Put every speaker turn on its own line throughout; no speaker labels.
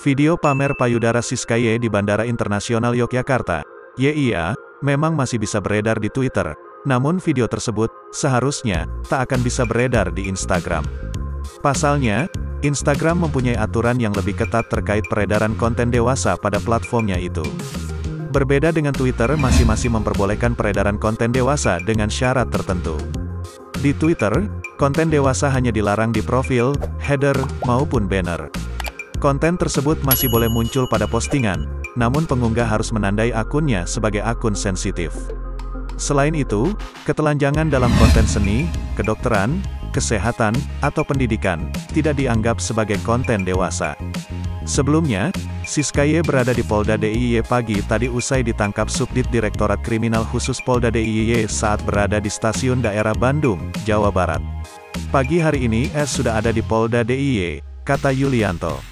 Video pamer payudara Siskaye di Bandara Internasional Yogyakarta, YIA, memang masih bisa beredar di Twitter, namun video tersebut, seharusnya, tak akan bisa beredar di Instagram. Pasalnya, Instagram mempunyai aturan yang lebih ketat terkait peredaran konten dewasa pada platformnya itu. Berbeda dengan Twitter masing-masing memperbolehkan peredaran konten dewasa dengan syarat tertentu. Di Twitter, konten dewasa hanya dilarang di profil, header, maupun banner. Konten tersebut masih boleh muncul pada postingan, namun pengunggah harus menandai akunnya sebagai akun sensitif. Selain itu, ketelanjangan dalam konten seni, kedokteran, kesehatan, atau pendidikan, tidak dianggap sebagai konten dewasa. Sebelumnya, Siskaye berada di Polda DIY pagi tadi usai ditangkap Subdit Direktorat Kriminal Khusus Polda DIY saat berada di stasiun daerah Bandung, Jawa Barat. Pagi hari ini S sudah ada di Polda DIY, kata Yulianto.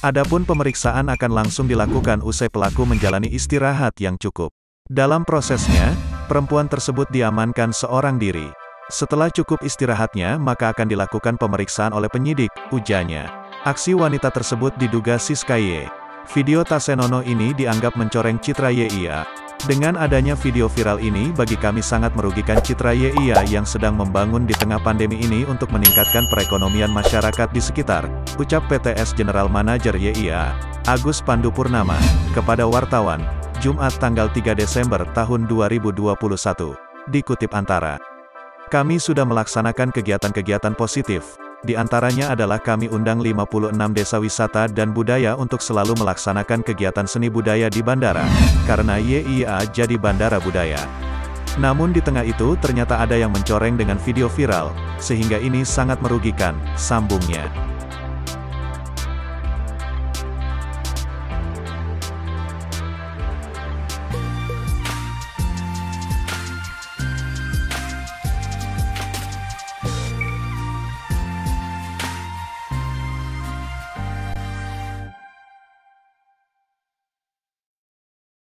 Adapun pemeriksaan akan langsung dilakukan usai pelaku menjalani istirahat yang cukup. Dalam prosesnya, perempuan tersebut diamankan seorang diri. Setelah cukup istirahatnya maka akan dilakukan pemeriksaan oleh penyidik, ujarnya. Aksi wanita tersebut diduga Siskaye. Video Tasenono ini dianggap mencoreng citra YIA, dengan adanya video viral ini bagi kami sangat merugikan citra YIA yang sedang membangun di tengah pandemi ini untuk meningkatkan perekonomian masyarakat di sekitar, ucap PTS General Manager YIA, Agus Pandu Purnama, kepada wartawan, Jumat tanggal 3 Desember tahun 2021. Dikutip antara. Kami sudah melaksanakan kegiatan-kegiatan positif, di antaranya adalah kami undang 56 desa wisata dan budaya untuk selalu melaksanakan kegiatan seni budaya di bandara, karena YIA jadi bandara budaya. Namun di tengah itu ternyata ada yang mencoreng dengan video viral, sehingga ini sangat merugikan, sambungnya.